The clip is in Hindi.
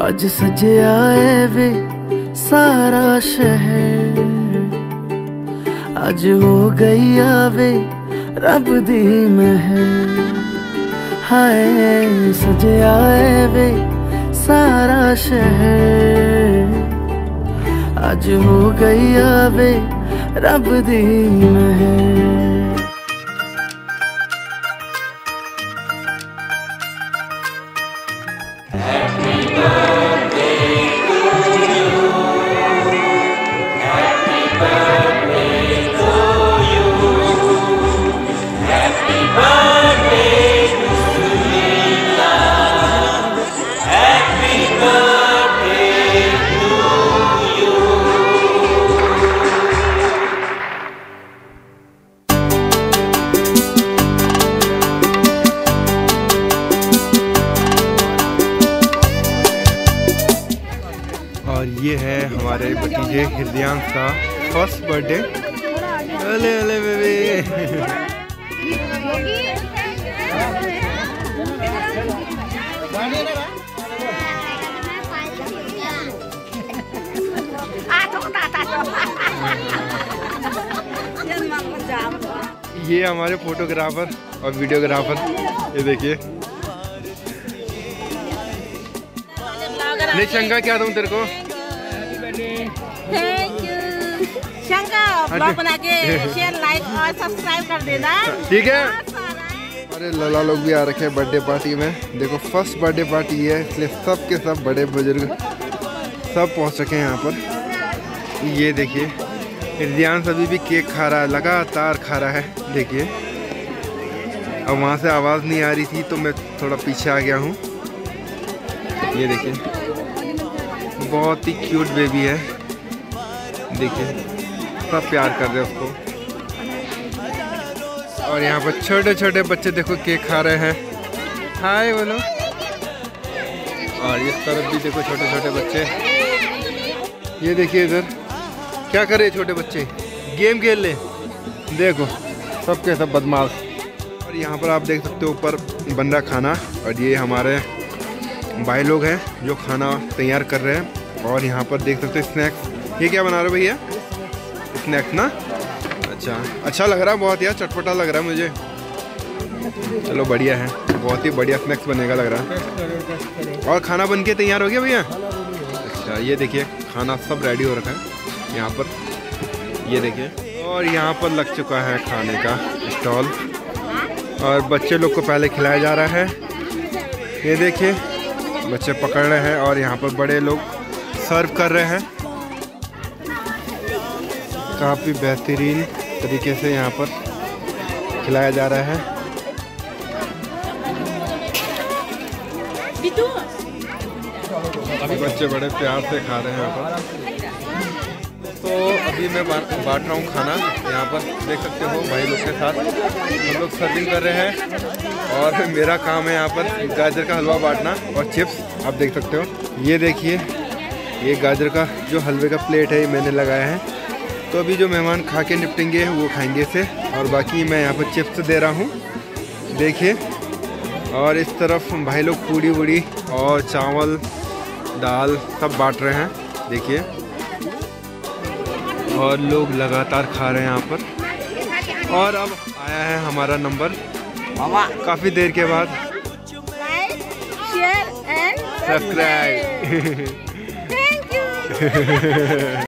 आज सजे आए वे सारा शहर। आज हो गई आवे रब दी मह हाय, सजे आए वे सारा शहर। आज हो गई आवे रब दी मह ये है हमारे भतीजे हृदयांश का फ़र्स्ट बर्थडे अले अले बेबी ये हमारे फोटोग्राफर और वीडियोग्राफर ये देखिए। नहीं शंका क्या दूँ तेरे को? थैंक यू शंकर ब्लॉग बना के शेयर लाइक और सब्सक्राइब कर देना। ठीक है। अरे लला लोग भी आ रखे हैं बर्थडे पार्टी में। देखो फ़र्स्ट बर्थडे पार्टी है इसलिए सब के सब बड़े बुज़ुर्ग सब पहुँच सके हैं यहाँ पर। ये देखिए रियान अभी भी केक खा रहा है लगातार खा रहा है देखिए। अब वहाँ से आवाज़ नहीं आ रही थी तो मैं थोड़ा पीछे आ गया हूँ। ये देखिए बहुत ही क्यूट बेबी है। देखिए सब प्यार कर रहे हैं उसको। और यहाँ पर छोटे छोटे बच्चे देखो केक खा रहे हैं। हाय बोलो। और इस तरफ़ भी देखो छोटे छोटे बच्चे। ये देखिए इधर, क्या कर रहे छोटे बच्चे? गेम खेल ले देखो, सबके सब बदमाश। और यहाँ पर आप देख सकते हो ऊपर बन रहा खाना। और ये हमारे भाई लोग हैं जो खाना तैयार कर रहे हैं। और यहाँ पर देख सकते हो स्नैक्स। ये क्या बना रहे हो भैया? स्नैक्स ना? अच्छा। अच्छा लग रहा है बहुत यार, चटपटा लग रहा है मुझे। चलो बढ़िया है, बहुत ही बढ़िया स्नैक्स बनेगा लग रहा है। और खाना बन के तैयार हो गया भैया? अच्छा ये देखिए, खाना सब रेडी हो रखा है। यहाँ पर, ये देखिए। और यहाँ पर लग चुका है खाने का स्टॉल और बच्चे लोग को पहले खिलाया जा रहा है। ये देखिए, बच्चे पकड़ रहे हैं और यहाँ पर बड़े लोग सर्व कर रहे हैं। काफ़ी बेहतरीन तरीके से यहाँ पर खिलाया जा रहा है। बच्चे बड़े प्यार से खा रहे हैं यहाँ पर। तो अभी मैं बांट रहा हूँ खाना। यहाँ पर देख सकते हो भाई लोग के साथ। हम लोग सर्विंग कर रहे हैं। और मेरा काम है यहाँ पर गाजर का हलवा बांटना और चिप्स आप देख सकते हो। ये देखिए ये गाजर का जो हलवे का प्लेट है ये मैंने लगाया है। तो अभी जो मेहमान खा के निपटेंगे वो खाएँगे इसे। और बाकी मैं यहाँ पर चिप्स दे रहा हूँ। देखिए और इस तरफ़ भाई लोग पूड़ी वूड़ी और चावल दाल सब बांट रहे हैं। देखिए। और लोग लगातार खा रहे हैं यहाँ पर। और अब आया है हमारा नंबर। काफ़ी देर के बाद। Subscribe thank you